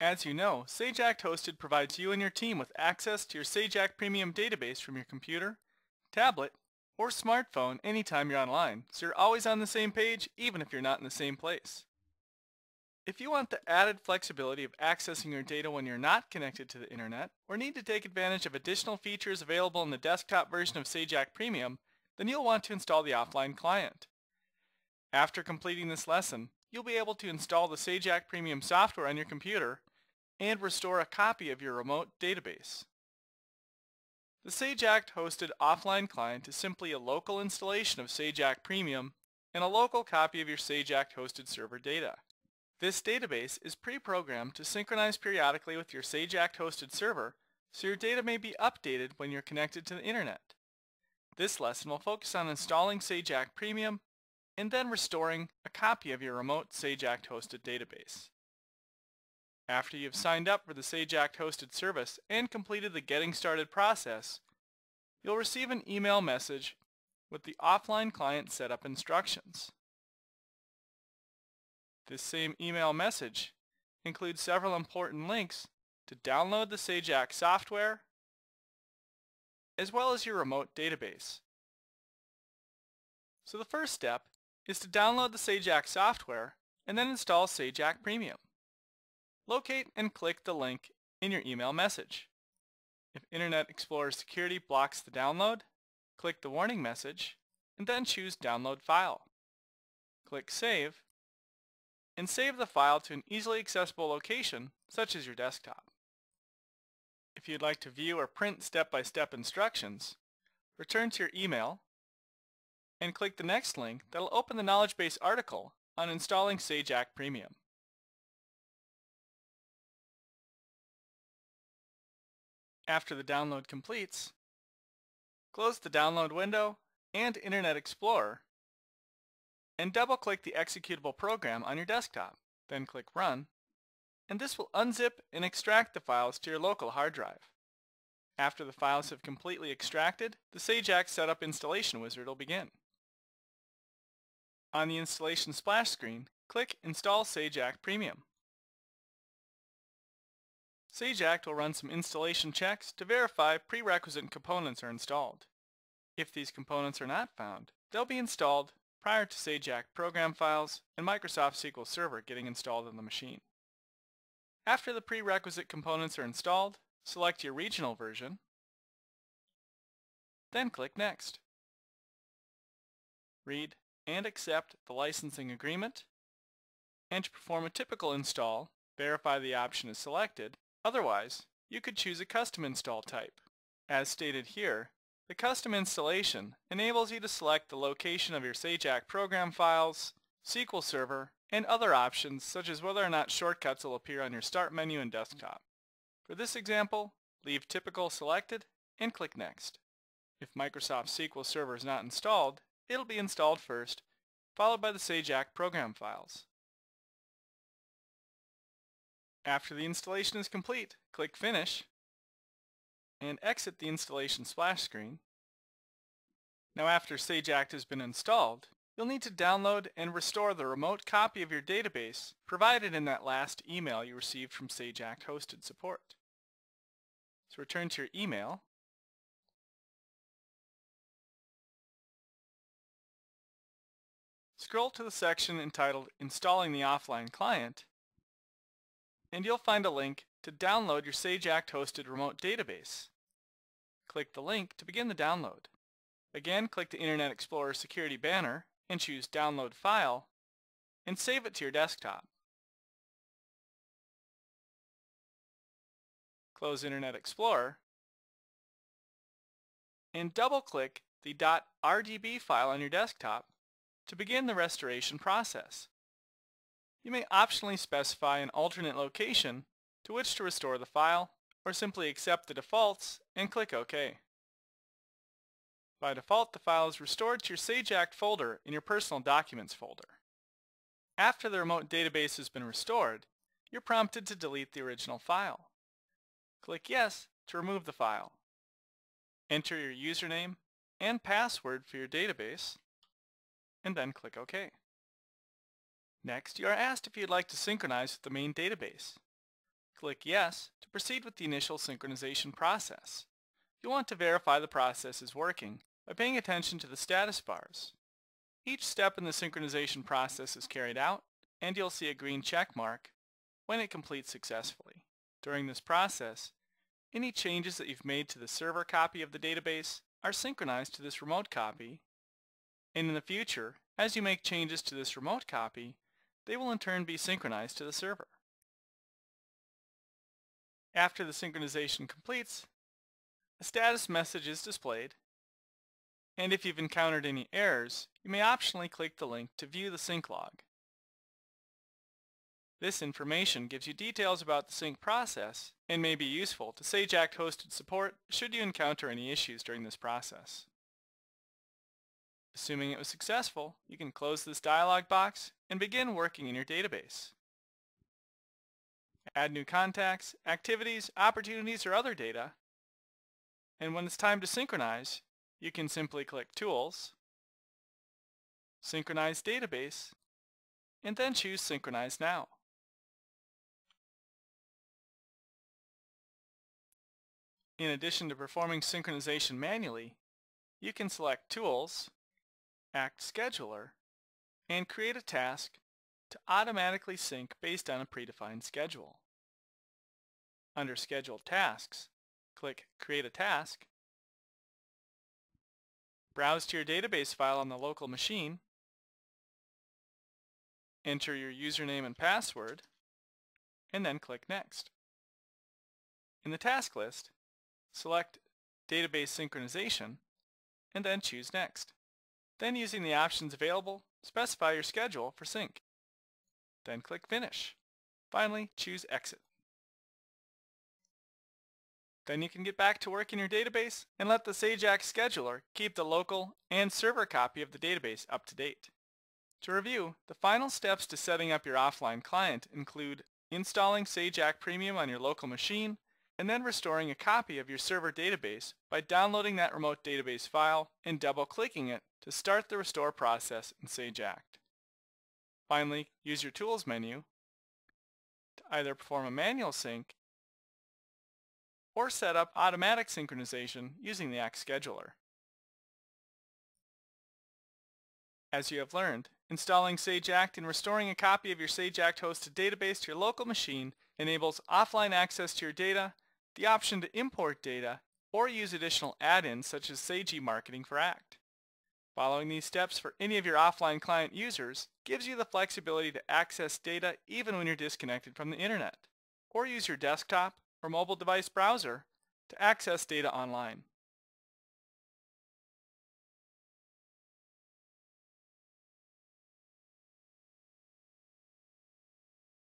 As you know, Sage Act Hosted provides you and your team with access to your Sage Act Premium database from your computer, tablet, or smartphone anytime you're online, so you're always on the same page even if you're not in the same place. If you want the added flexibility of accessing your data when you're not connected to the internet, or need to take advantage of additional features available in the desktop version of Sage Act Premium, then you'll want to install the offline client. After completing this lesson, you'll be able to install the Sage Act Premium software on your computer and restore a copy of your remote database. The Sage Act hosted offline client is simply a local installation of Sage Act Premium and a local copy of your Sage Act hosted server data. This database is pre-programmed to synchronize periodically with your Sage Act hosted server so your data may be updated when you're connected to the internet. This lesson will focus on installing Sage Act Premium and then restoring a copy of your remote Sage Act hosted database. After you've signed up for the Sage Act hosted service and completed the Getting Started process, you'll receive an email message with the offline client setup instructions. This same email message includes several important links to download the Sage Act software, as well as your remote database. So the first step is to download the Sage Act software and then install Sage Act Premium. Locate and click the link in your email message. If Internet Explorer Security blocks the download, click the warning message and then choose Download File. Click Save and save the file to an easily accessible location, such as your desktop. If you'd like to view or print step-by-step -step instructions, return to your email and click the next link that will open the knowledge base article on installing Sage Act Premium. After the download completes, close the download window and Internet Explorer and double-click the executable program on your desktop. Then click Run, and this will unzip and extract the files to your local hard drive. After the files have completely extracted, the Sage Setup installation wizard will begin. On the installation splash screen, click Install Sage Premium. Sage Act will run some installation checks to verify prerequisite components are installed. If these components are not found, they'll be installed prior to Sage Act program files and Microsoft SQL Server getting installed on the machine. After the prerequisite components are installed, select your regional version, then click Next. Read and accept the licensing agreement, and to perform a typical install, verify the option is selected. Otherwise, you could choose a custom install type. As stated here, the custom installation enables you to select the location of your Sage Act program files, SQL Server, and other options such as whether or not shortcuts will appear on your Start menu and desktop. For this example, leave Typical selected and click Next. If Microsoft SQL Server is not installed, it'll be installed first, followed by the Sage Act program files. After the installation is complete, click Finish and exit the installation splash screen. Now after Sage Act has been installed, you'll need to download and restore the remote copy of your database provided in that last email you received from Sage Act hosted support. So return to your email Scroll to the section entitled Installing the Offline Client and you'll find a link to download your Sage Act hosted remote database. Click the link to begin the download. Again, click the Internet Explorer security banner and choose Download File and save it to your desktop. Close Internet Explorer and double-click the .rdb file on your desktop to begin the restoration process. You may optionally specify an alternate location to which to restore the file, or simply accept the defaults and click OK. By default, the file is restored to your Sage Act folder in your Personal Documents folder. After the remote database has been restored, you're prompted to delete the original file. Click Yes to remove the file. Enter your username and password for your database, and then click OK. Next, you are asked if you'd like to synchronize with the main database. Click Yes to proceed with the initial synchronization process. You'll want to verify the process is working by paying attention to the status bars. Each step in the synchronization process is carried out, and you'll see a green check mark when it completes successfully. During this process, any changes that you've made to the server copy of the database are synchronized to this remote copy, and in the future, as you make changes to this remote copy, they will in turn be synchronized to the server. After the synchronization completes, a status message is displayed, and if you've encountered any errors, you may optionally click the link to view the sync log. This information gives you details about the sync process and may be useful to Sage Act hosted support should you encounter any issues during this process. Assuming it was successful, you can close this dialog box and begin working in your database. Add new contacts, activities, opportunities, or other data. And when it's time to synchronize, you can simply click Tools, Synchronize Database, and then choose Synchronize Now. In addition to performing synchronization manually, you can select Tools, Act Scheduler, and create a task to automatically sync based on a predefined schedule. Under Scheduled Tasks, click Create a Task, browse to your database file on the local machine, enter your username and password, and then click Next. In the task list, Select Database Synchronization, and then choose Next. Then using the options available, specify your schedule for sync. Then click Finish. Finally, choose Exit. Then you can get back to work in your database and let the Act scheduler keep the local and server copy of the database up to date. To review, the final steps to setting up your offline client include installing Act Premium on your local machine, and then restoring a copy of your server database by downloading that remote database file and double-clicking it to start the restore process in Sage Act. Finally, use your Tools menu to either perform a manual sync or set up automatic synchronization using the Act Scheduler. As you have learned, installing Sage Act and restoring a copy of your Sage Act hosted database to your local machine enables offline access to your data the option to import data, or use additional add-ins such as Sage Marketing for ACT. Following these steps for any of your offline client users gives you the flexibility to access data even when you're disconnected from the internet, or use your desktop or mobile device browser to access data online.